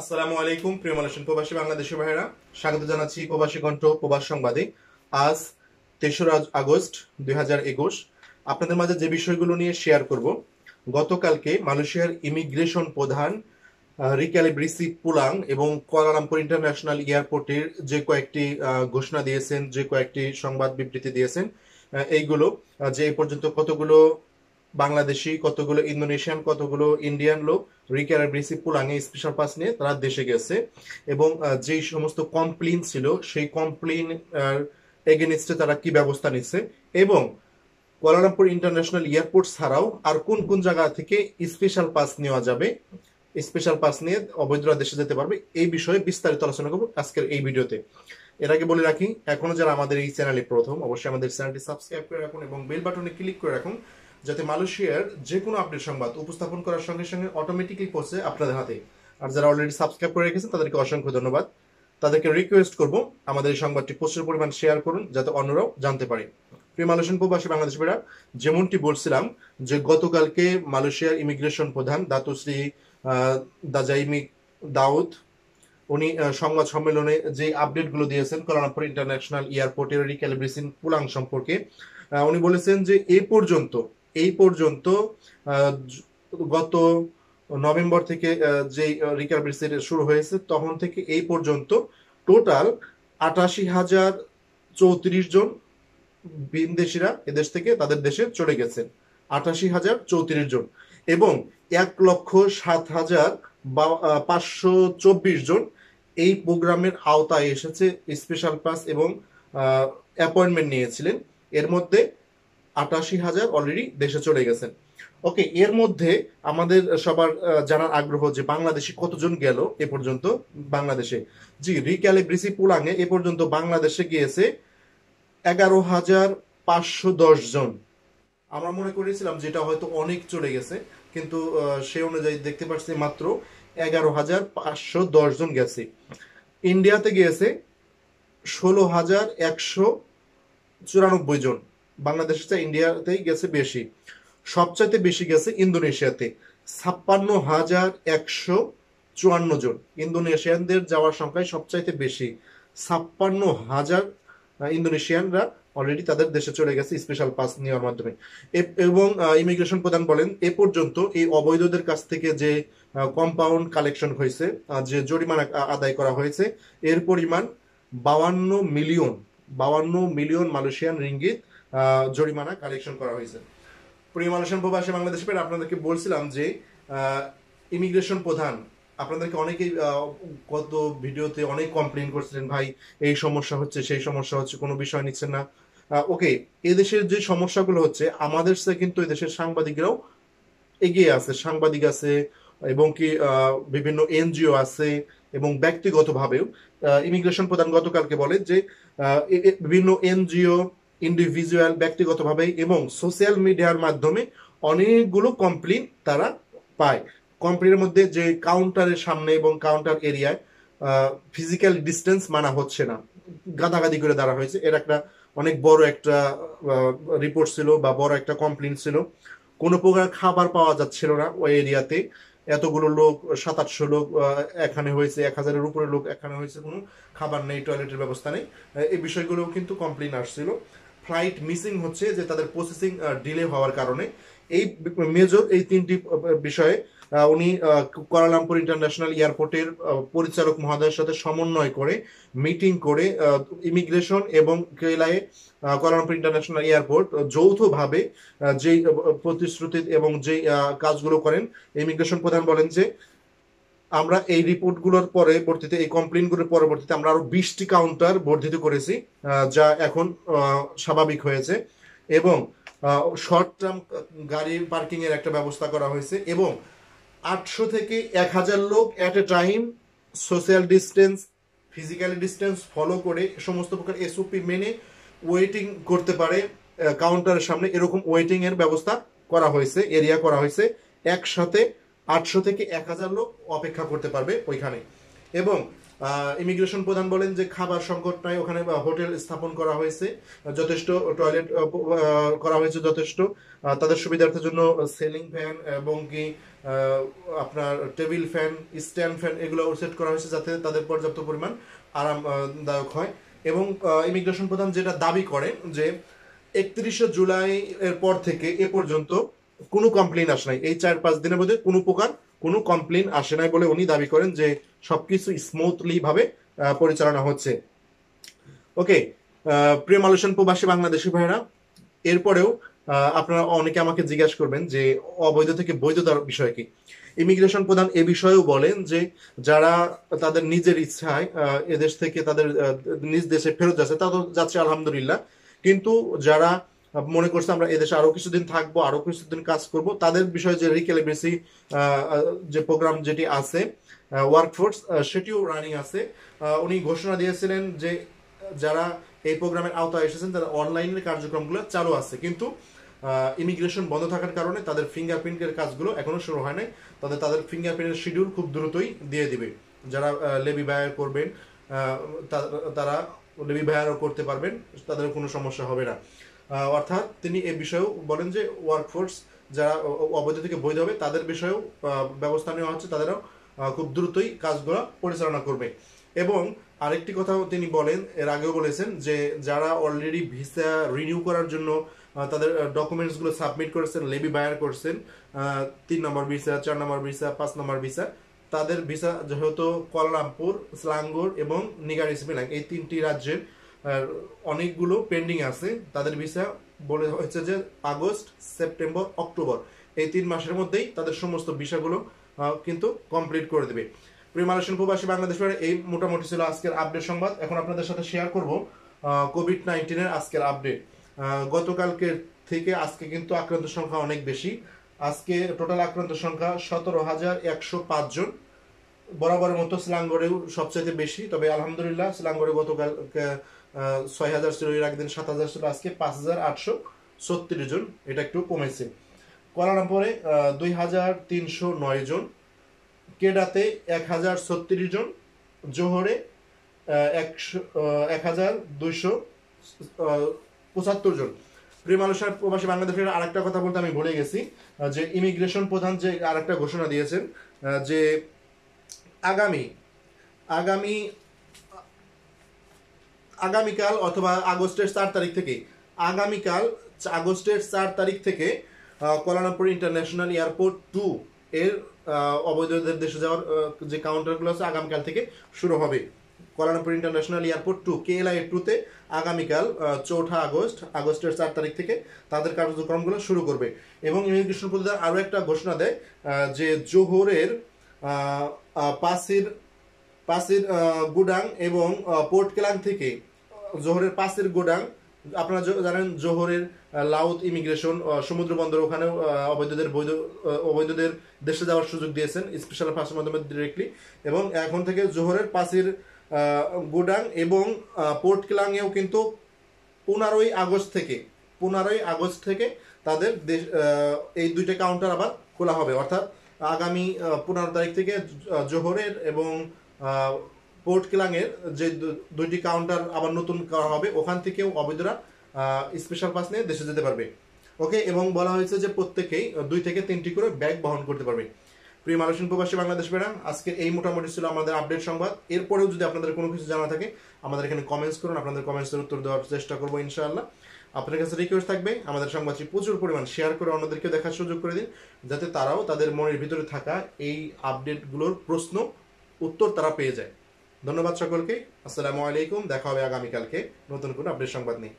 আসসালামু আলাইকুম, প্রিয় মালয়েশিয়ান প্রবাসী বাংলাদেশি ভাইরা স্বাগত জানাচ্ছি প্রবাসী কণ্ঠ, প্রবাস সংবাদে। আজ তেসরা আগস্ট দুই হাজার একুশ। আপনাদের মাঝে যে বিষয়গুলো নিয়ে শেয়ার করব, গতকালকে মালয়েশিয়ার ইমিগ্রেশন প্রধান রিক্যালিব্রিসি পুলাং এবং কোয়ালালামপুর ইন্টারন্যাশনাল এয়ারপোর্টের যে কয়েকটি ঘোষণা দিয়েছেন, যে কয়েকটি সংবাদ বিবৃতি দিয়েছেন এইগুলো যে পর্যন্ত কতগুলো বাংলাদেশি কতগুলো ইন্দোনেশিয়ান, কতগুলো ইন্ডিয়ান লোক রিকার রিক্যালিব্রিসি পুলাঙে স্পেশাল পাস নিয়ে তারা দেশে গেছে। এবং যেই সমস্ত কমপ্লেন ছিল, সেই কমপ্লেন এগেনিস্টে তারা কি ব্যবস্থা নিচ্ছে? এবং কোয়ালালামপুর ইন্টারন্যাশনাল এয়ারপোর্ট ছাড়াও আর কোন কোন জায়গা থেকে স্পেশাল পাস নেওয়া যাবে স্পেশাল পাস নিয়ে অবৈধরা দেশে যেতে পারবে, এই বিষয়ে বিস্তারিত আলোচনা করব আজকের এই ভিডিওতে। এর আগে বলে রাখি, এখনও যারা আমাদের এই চ্যানেলে প্রথম, অবশ্যই আমাদের চ্যানেলটি সাবস্ক্রাইব করে রাখুন এবং বেল বাটনে ক্লিক করে রাখুন। যাতে মালয়েশিয়ার যে কোনো আপডেট সংবাদ উপস্থাপন করার সঙ্গে সঙ্গে অটোমেটিকলি পৌঁছে আপনাদের হাতে। আর যারা অলরেডি সাবস্ক্রাইব করে রেখেছেন তাদেরকে অসংখ্য ধন্যবাদ। তাদেরকে রিকোয়েস্ট করব আমাদের এই সংবাদটি প্রচুর পরিমাণ শেয়ার করুন যাতে অন্যরাও জানতে পারে। প্রিয় মালয়েশিয়ান প্রবাসী বাংলাদেশ বেড়া যেমনটি বলছিলাম যে গতকালকে মালয়েশিয়ার ইমিগ্রেশন প্রধান দাতুশ্রী দাজাইমি দাউদ উনি সংবাদ সম্মেলনে যে আপডেটগুলো দিয়েছেন কোলালামপুর ইন্টারন্যাশনাল এয়ারপোর্টের রিক্যালিব্রেশন পুলাং সম্পর্কে উনি বলেছেন যে এ পর্যন্ত এই পর্যন্ত গত নভেম্বর থেকে যে রিক্যালিব্রেশন শুরু হয়েছে, তখন থেকে এই পর্যন্ত টোটাল আটাশি হাজার চৌত্রিশ জন বিদেশিরা এদেশ থেকে তাদের দেশে চলে গেছেন আটাশি হাজার চৌত্রিশ জন। এবং এক লক্ষ সাত হাজার পাঁচশো চব্বিশ জন এই প্রোগ্রামের আওতায় এসেছে স্পেশাল পাস এবং অ্যাপয়েন্টমেন্ট নিয়েছিলেন। এর মধ্যে আটাশি হাজার অলরেডি দেশে চলে গেছেন। ওকে এর মধ্যে আমাদের সবার জানার আগ্রহ যে বাংলাদেশে কতজন গেল এ পর্যন্ত? বাংলাদেশে। জি, রিক্যালিব্রিসি পুলাঙে এ পর্যন্ত বাংলাদেশে গিয়েছে এগারো হাজার পাঁচশো দশ জন। আমরা মনে করেছিলাম যেটা হয়তো অনেক চলে গেছে, কিন্তু সে অনুযায়ী দেখতে পাচ্ছি মাত্র এগারো হাজার পাঁচশো দশ জন গেছে। ইন্ডিয়াতে গিয়েছে ষোলো হাজার একশো চুরানব্বই জন। বাংলাদেশের চেয়ে ইন্ডিয়াতেই গেছে বেশি। সবচাইতে বেশি গেছে ইন্দোনেশিয়াতে। ছাপ্পান্ন হাজার একশো চুয়ান্ন জন। ইন্দোনেশিয়ানদের যাওয়ার সংখ্যায় সবচাইতে বেশি। ছাপ্পান্ন হাজার ইন্দোনেশিয়ানরা অলরেডি তাদের দেশে চলে গেছে স্পেশাল পাস নেওয়ার মাধ্যমে। এবং ইমিগ্রেশন প্রধান বলেন, এ পর্যন্ত এই অবৈধদের কাছ থেকে যে কম্পাউন্ড কালেকশন হয়েছে যে জরিমানা আদায় করা হয়েছে, এর পরিমাণ বাউান্ন মিলিয়ন বাউান্ন মিলিয়ন মালয়েশিয়ান রিঙ্গিত জরিমানা কালেকশন করা হয়েছে। প্রিয় মালয়েশিয়ান প্রবাসী বাংলাদেশে পেয়ে আপনাদেরকে বলছিলাম যে ইমিগ্রেশন প্রধান, আপনাদেরকে অনেকেই গত ভিডিওতে অনেক কমপ্লেন করছিলেন, ভাই, এই সমস্যা হচ্ছে, সেই সমস্যা হচ্ছে, কোনো বিষয় নিচ্ছেন না। ওকে, এদেশের যে সমস্যাগুলো হচ্ছে, আমাদের সে কিন্তু এদেশের সাংবাদিকরাও এগিয়ে আছে। সাংবাদিক আছে, এবং কি বিভিন্ন এনজিও আছে, এবং ব্যক্তিগতভাবেও ইমিগ্রেশন প্রধান গতকালকে বলে যে বিভিন্ন এনজিও ইন্ডিভিজুয়াল ব্যক্তিগতভাবে এবং সোশ্যাল মিডিয়ার মাধ্যমে অনেকগুলো কমপ্লেন তারা পায়। কমপ্লেনের মধ্যে যে কাউন্টারের সামনে এবং কাউন্টার এরিয়ায় ফিজিক্যাল ডিস্টেন্স মানা হচ্ছে না। গাদাগাদি করে দাঁড়া হয়েছে। এর একটা অনেক বড় একটা রিপোর্ট ছিল বা বড় একটা কমপ্লেন ছিল। কোনো প্রকার খাবার পাওয়া যাচ্ছিল না ওই এরিয়াতে এতগুলো লোক সাত আটশো লোক এখানে হয়েছে, এক হাজারের উপরে লোক এখানে হয়েছে। কোনো খাবার নেই টয়লেটের ব্যবস্থা নেই। এই বিষয়গুলো কিন্তু কমপ্লেন আসছিল। ফ্লাইট মিসিং হচ্ছে যে তাদের প্রসেসিং ডিলে হওয়ার কারণে। এই মেজর এই তিনটি বিষয়ে উনি কুয়ালালামপুর ইন্টারন্যাশনাল এয়ারপোর্টের পরিচালক মহোদয়ের সাথে সমন্বয় করে মিটিং করে ইমিগ্রেশন এবং কেলায় কুয়ালালামপুর ইন্টারন্যাশনাল এয়ারপোর্ট যৌথভাবে যেই প্রতিশ্রুতি এবং যেই কাজগুলো করেন ইমিগ্রেশন প্রধান বলেন যে আমরা এই রিপোর্টগুলোর পরবর্তীতে এই কমপ্লেনগুলোর পরবর্তীতে আমরা আরও বিশটি কাউন্টার বর্ধিত করেছি যা এখন স্বাভাবিক হয়েছে। এবং শর্ট টার্ম গাড়ি পার্কিং এর একটা ব্যবস্থা করা হয়েছে এবং আটশো থেকে এক হাজার লোক at a time social distance physical distance follow করে সমস্ত প্রকার এসওপি মেনে ওয়েটিং করতে পারে কাউন্টারের সামনে এরকম ওয়েটিং এর ব্যবস্থা করা হয়েছে এরিয়া করা হয়েছে। একসাথে আটশো থেকে এক হাজার লোক অপেক্ষা করতে পারবে ওইখানে। এবং ইমিগ্রেশন প্রধান বলেন যে খাবার সংকট নাই, ওখানে হোটেল স্থাপন করা হয়েছে। যথেষ্ট টয়লেট করা হয়েছে যথেষ্ট। তাদের সুবিধার্থের জন্য সেলিং ফ্যান এবং কি আপনার টেবিল ফ্যান স্ট্যান্ড ফ্যান এগুলো সেট করা হয়েছে যাতে তাদের পর্যাপ্ত পরিমাণ আরামদায়ক হয়। এবং ইমিগ্রেশন প্রধান যেটা দাবি করেন যে একত্রিশে জুলাই এর পর থেকে এ পর্যন্ত কোনো কমপ্লেন আসে নাই। এই চার পাঁচ দিনের মধ্যে কোনো প্রকার কোনো কমপ্লেন আসে নাই বলে উনি দাবি করেন যে সবকিছু স্মুথলি ভাবে পরিচালনা হচ্ছে। ওকে প্রিয় মালয়েশিয়ান প্রবাসী বাংলাদেশি ভাইরা এরপরেও আপনারা অনেকে আমাকে জিজ্ঞাসা করবেন যে অবৈধ থেকে বৈধতার বিষয় কি? ইমিগ্রেশন প্রধান এ বিষয়েও বলেন যে যারা তাদের নিজের ইচ্ছায় এদেশ থেকে তাদের নিজ দেশে ফেরত যাচ্ছে তা তো যাচ্ছে আলহামদুলিল্লাহ। কিন্তু যারা মনে করছে আমরা এদেশে আরও কিছুদিন থাকব, আরও কিছুদিন কাজ করব। তাদের বিষয়ে যে রিক্যালিব্রেসি যে প্রোগ্রাম যেটি আছে ওয়ার্কফোর্স সেটিও রানিং আছে। উনি ঘোষণা দিয়েছিলেন যে যারা এই প্রোগ্রামের আওতায় এসেছেন, তারা অনলাইনের কার্যক্রমগুলো চালু আছে। কিন্তু ইমিগ্রেশন বন্ধ থাকার কারণে তাদের ফিঙ্গারপ্রিন্টের কাজগুলো এখনও শুরু হয় নাই। তাদের তাদের ফিঙ্গারপ্রিন্টের শিডিউল খুব দ্রুতই দিয়ে দিবে। যারা লেবি ব্যয় করবেন তারা লেবি ব্যয়ও করতে পারবেন তাদের কোনো সমস্যা হবে না। অর্থাৎ তিনি এ বিষয়েও বলেন যে ওয়ার্কফোর্স যারা অবৈধ থেকে বৈধ হবে, তাদের বিষয়েও ব্যবস্থা নেওয়া হচ্ছে, তাদেরও খুব দ্রুতই কাজগুলো পরিচালনা করবে। এবং আরেকটি কথাও তিনি বলেন, এর আগেও বলেছেন যে যারা অলরেডি ভিসা রিনিউ করার জন্য তাদের ডকুমেন্টসগুলো সাবমিট করেছেন লেবি বায়ার করছেন তিন নম্বর ভিসা চার নম্বর ভিসা পাঁচ নম্বর ভিসা তাদের ভিসা যেহেতু কোয়ালালামপুর স্লাঙ্গুর এবং নিগারি সিপিলাং এই তিনটি রাজ্যের অনেকগুলো পেন্ডিং আছে। তাদের ভিসা বলে হয়েছে যে আগস্ট, সেপ্টেম্বর, অক্টোবর। এই তিন মাসের মধ্যেই তাদের সমস্ত ভিসাগুলো কিন্তু কমপ্লিট করে দেবে। প্রিয় মালয়েশিয়ান প্রবাসী বাংলাদেশের এই মোটামুটি ছিল আজকের আপডেট সংবাদ। এখন আপনাদের সাথে শেয়ার করব কোভিড নাইন্টিনের আজকের আপডেট গতকালকে থেকে আজকে কিন্তু আক্রান্ত সংখ্যা অনেক বেশি। আজকে টোটাল আক্রান্ত সংখ্যা সতেরো হাজার একশো পাঁচজন বরাবরের মতো সিলাঙ্গড়েও সবচাইতে বেশি। তবে আলহামদুলিল্লাহ সিলাঙ্গড়ে গতকাল ছয় হাজার ছিল, এর একদিন সাত হাজার ছিল, আজকে পাঁচ হাজার আটশো ছত্রিশ জন, এটা একটু কমেছে। কোয়ালালামপুরে দুই হাজার তিনশো নয় জন, কেডাতে এক হাজার ছত্রিশ জন, জোহরে একশো এক হাজার দুইশো পঁচাত্তর জন। প্রিয় মানুষের, প্রবাসী বাংলাদেশের, আরেকটা কথা বলতে আমি ভুলে গেছি যে ইমিগ্রেশন প্রধান যে আরেকটা ঘোষণা দিয়েছেন যে আগামী আগামী আগামীকাল অথবা আগস্টের চার তারিখ থেকে আগামীকাল আগস্টের চার তারিখ থেকে আহ, Kuala Lumpur international airport two এর অবৈধদের দেশে যাওয়ার যে কাউন্টারগুলো আছে আগামীকাল থেকে শুরু হবে। Kuala Lumpur international airport two KLI টুতে আগামীকাল চৌঠা আগস্ট আগস্টের চার তারিখ থেকে তাদের কার্যক্রমগুলো শুরু করবে। এবং ইমিগ্রেশন প্রতিদান আরও একটা ঘোষণা দেয় যে জোহরের পাসির পাসির গুডাং এবং পোর্ট কেলাং থেকে জোহরের পাশের গুডাং আপনারা জানেন জোহরের লাউথ ইমিগ্রেশন সমুদ্র বন্দর ওখানেও অবৈধদের বৈধ অবৈধদের দেশে যাওয়ার সুযোগ দিয়েছেন স্পেশাল ফাঁসের মাধ্যমে ডিরেক্টলি এবং এখন থেকে জোহরের পাশের গুডাং এবং পোর্ট কেলাংয়েও কিন্তু পনেরোই আগস্ট থেকে, পনেরোই আগস্ট থেকে তাদের দেশ এই দুইটা কাউন্টার আবার খোলা হবে। অর্থাৎ আগামী পনেরো তারিখ থেকে জোহরের এবং পোর্ট কেলাংয়ের যে দুইটি কাউন্টার আবার নতুন করা হবে, ওখান থেকেও অবৈধরা স্পেশাল পাস নিয়ে দেশে যেতে পারবে। ওকে এবং বলা হয়েছে যে প্রত্যেকেই দুই থেকে তিনটি করে ব্যাগ বহন করতে পারবে। প্রিয় মালয়েশিয়ান প্রবাসী বাংলাদেশ বেড়া আজকে এই মোটামুটি ছিল আমাদের আপডেট সংবাদ। এরপরেও যদি আপনাদের কোনো কিছু জানা থাকে, আমাদের এখানে কমেন্টস করুন, আপনাদের কমেন্টসের উত্তর দেওয়ার চেষ্টা করব ইনশাআল্লাহ। আপনার কাছে রিকোয়েস্ট থাকবে, আমাদের সংবাদটি প্রচুর পরিমাণ শেয়ার করে অন্যদেরকে দেখার সুযোগ করে দিন, যাতে তারাও তাদের মনের ভিতরে থাকা এই আপডেটগুলোর প্রশ্ন, উত্তর তারা পেয়ে যায়। ধন্যবাদ সকলকে। আসসালামু আলাইকুম। দেখা হবে আগামীকালকে নতুন কোনো আপডেট সংবাদ নিয়ে।